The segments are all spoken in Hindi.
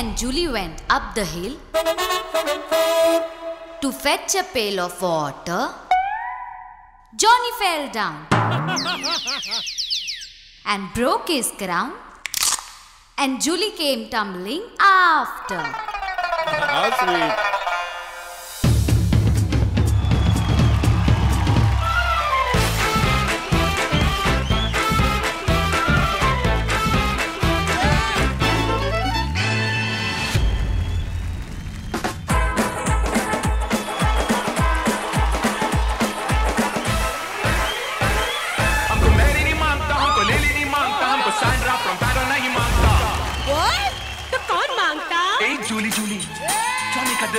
and Julie went up the hill to fetch a pail of water, Johnny fell down and broke his crown, and Julie came tumbling after. Sweet.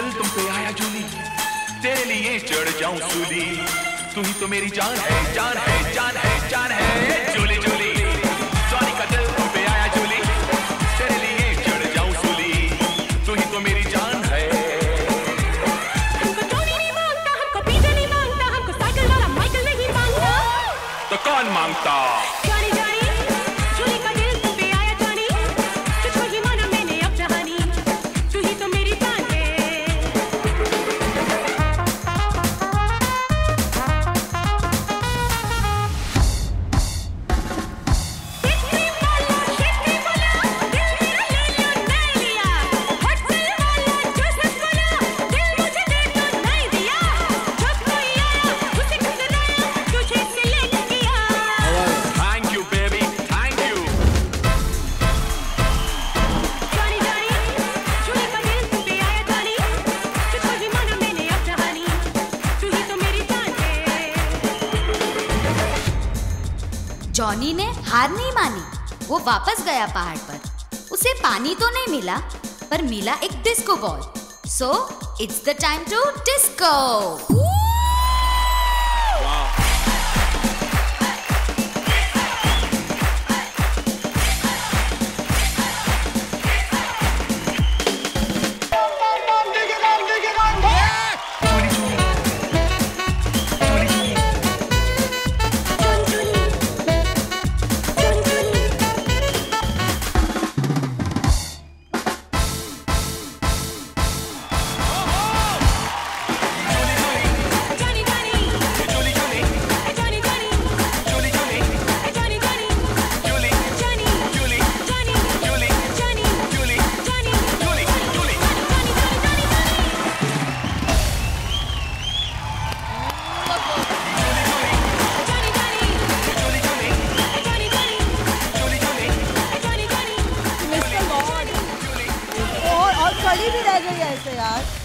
दिल तुम पे आया जूली तेरे लिए चढ़ जाऊँ सूली। तू ही तो मेरी जान है जान है जान है जान है। ए जॉनी ने हार नहीं मानी। वो वापस गया पहाड़ पर। उसे पानी तो नहीं मिला, पर मिला एक disco ball so it's the time to disco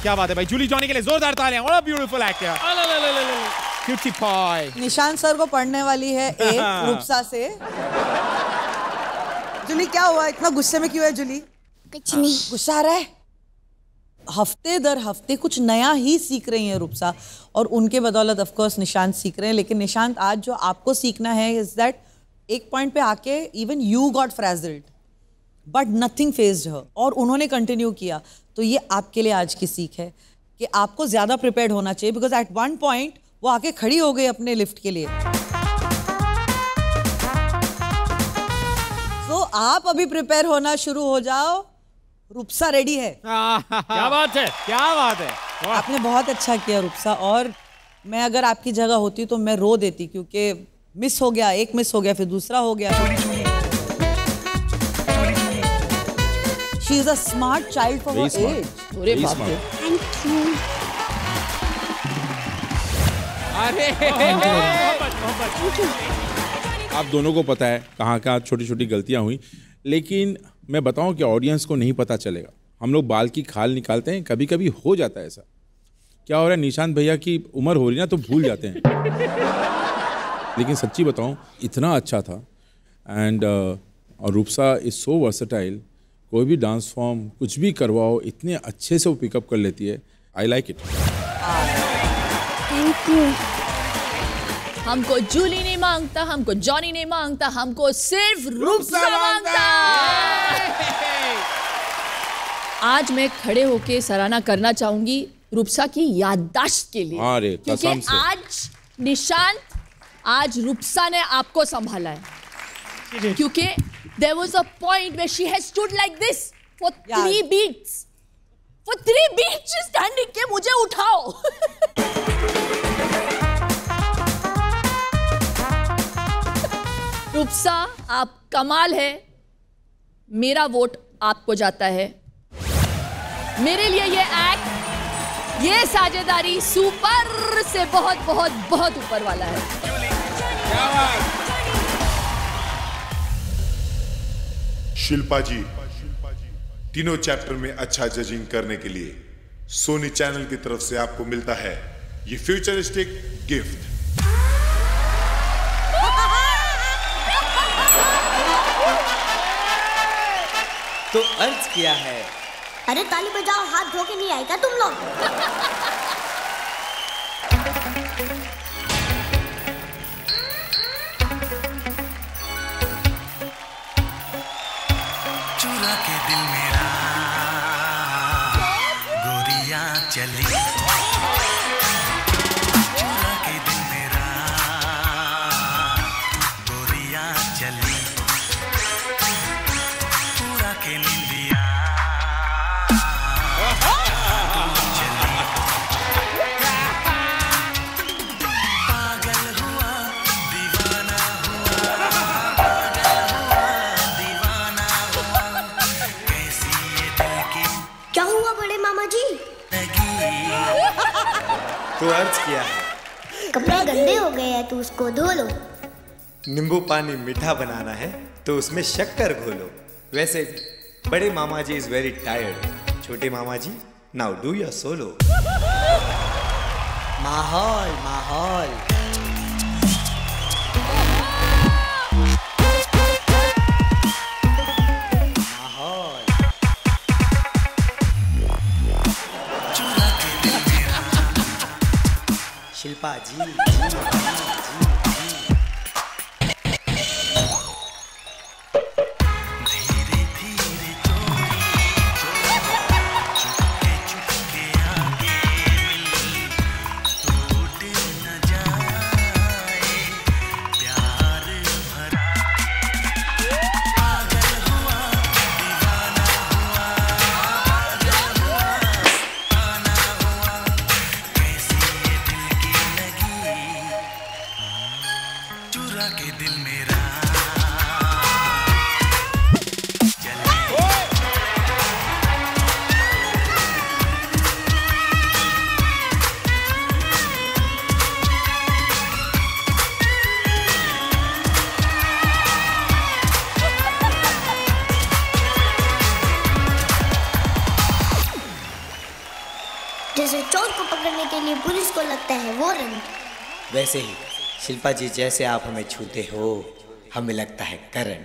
क्या बात है भाई? जूली जॉनी के लिए जोरदार तालियाँ। What a beautiful act cutie pie Nishant sir को पढ़ने वाली है एक रूपसा से। जुली क्या हुआ? इतना गुस्से में क्यों है जुली? कुछ नहीं। गुस्सा आ रहा है? हफ़्ते दर हफ़्ते कुछ नया ही सीख रही हैं रूपसा। और उनके बदौलत ऑफ़ कोर्स निशांत सीख रहे हैं। लेकिन निशांत आज जो आपको सीखना है इज़ दैट एक पॉइंट पे आके even you got frazzled but nothing fazed her और उन्होंने कंटिन्यू किया। तो ये आपके लिए आज की सीख है कि आपको ज़्यादा प्रिपेयर्ड होना चाहिए बिकॉज़ एट वन पॉइंट वो आके खड़ी हो गई अपने लिफ्ट के लिए। तो आप अभी प्रिपेयर होना शुरू हो जाओ। रूपसा रेडी है। क्या बात है? क्या बात है? आपने बहुत अच्छा किया रूपसा। और मैं अगर आपकी जगह होती तो मैं रो देती क्योंकि मिस हो गया एक मिस हो गया फिर दूसरा हो गया। She is a smart child for Very her smart. Age Very smart. Thank you अरे! आप दोनों को पता है कहाँ कहाँ छोटी छोटी गलतियाँ हुई लेकिन मैं बताऊँ कि ऑडियंस को नहीं पता चलेगा। हम लोग बाल की खाल निकालते हैं कभी कभी हो जाता है ऐसा। क्या हो रहा है निशांत भैया की उम्र हो रही ना तो भूल जाते हैं। लेकिन सच्ची बताऊँ इतना अच्छा था एंड और रूपसा इज़ सो वर्सटाइल कोई भी डांस फॉर्म कुछ भी करवाओ इतने अच्छे से वो पिकअप कर लेती है। I like it thank you हमको जूली नहीं माँगता हमको जॉनी नहीं माँगता हमको सिर्फ़ रूपसा माँगता। आज मैं खड़े होके सराहना करना चाहूँगी रूपसा की याददाश्त के लिए। अरे, कसम से। आज निशांत आज रूपसा ने आपको संभाला है। क्योंकि there was a point where she has stood like this for यार। Three beats for three beats standing के मुझे उठाओ. रूपसा आप कमाल है। मेरा वोट आपको जाता है। मेरे लिए ये एक्ट ये साझेदारी सुपर से बहुत बहुत बहुत ऊपर वाला है। शिल्पा जी तीनों चैप्टर में अच्छा जजिंग करने के लिए सोनी चैनल की तरफ़ से आपको मिलता है ये फ्यूचरिस्टिक गिफ्ट तो अर्ज़ किया है। अरे ताली बजाओ हाथ धो के नहीं आएगा तुम लोग। Angelina. तो अर्ज़ किया है। कपड़े गंदे हो गए हैं तो उसको धो लो। नींबू पानी मीठा बनाना है तो उसमें शक्कर घोलो। वैसे बड़े मामा जी इज़ वेरी टायर्ड छोटे मामा ji now do your solo माहौल माहौल माहौल। शिल्पा जी, जी, जी, जी। धीरे पुलिस को लगता है वो रंग। वैसे ही शिल्पा जी जैसे आप हमें छूते हो हमें लगता है करण।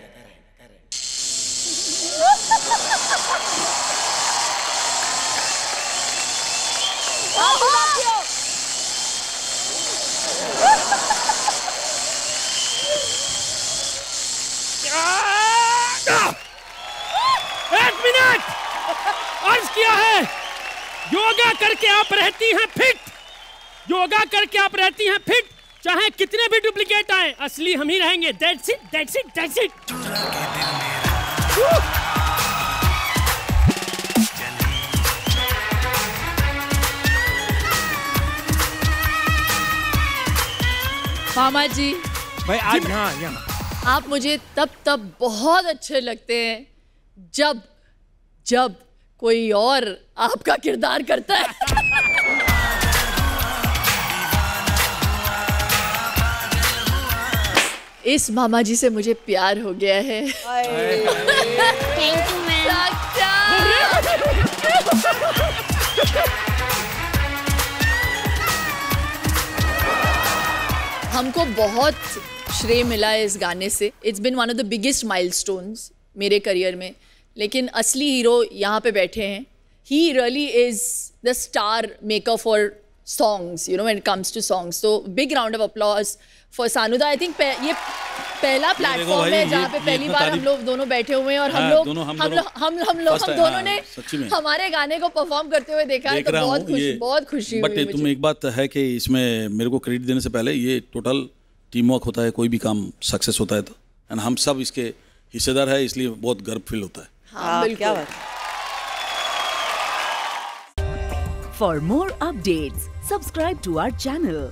एक मिनट! अर्ज़ किया है योगा करके आप रहती हैं फिट। योगा करके आप रहती हैं फिट चाहे कितने भी डुप्लीकेट आए असली हम ही रहेंगे। That's it that's it that's it मामा जी भाई आज यहाँ यहाँ। आप मुझे तब तब बहुत अच्छे लगते हैं जब जब कोई और आपका किरदार करता है। इस मामा जी से मुझे प्यार हो गया है। थैंक यू मैम हमको बहुत श्रेय मिला है इस गाने से। It's been one of the biggest milestones मेरे करियर में। लेकिन असली हीरो यहाँ पे बैठे हैं। He really is the star maker for songs you know when it comes to songs तो big round of applause for Sanuda I think ये पहला प्लेटफॉर्म है जहाँ पे पहली बार हम लोग दोनों बैठे हुए हैं और हम हाँ, लोग हम लोग हम हम लोग हम दोनों हाँ, ने हमारे गाने को परफॉर्म करते हुए देखा है तो बहुत खुशी बहुत खुशी बट तुम एक बात है कि इसमें मेरे को क्रेडिट देने से पहले ये टोटल टीम वर्क होता है कोई भी काम सक्सेस होता है तो। एंड हम सब इसके हिस्सेदार है इसलिए बहुत गर्व फील होता है। For more update subscribe to our channel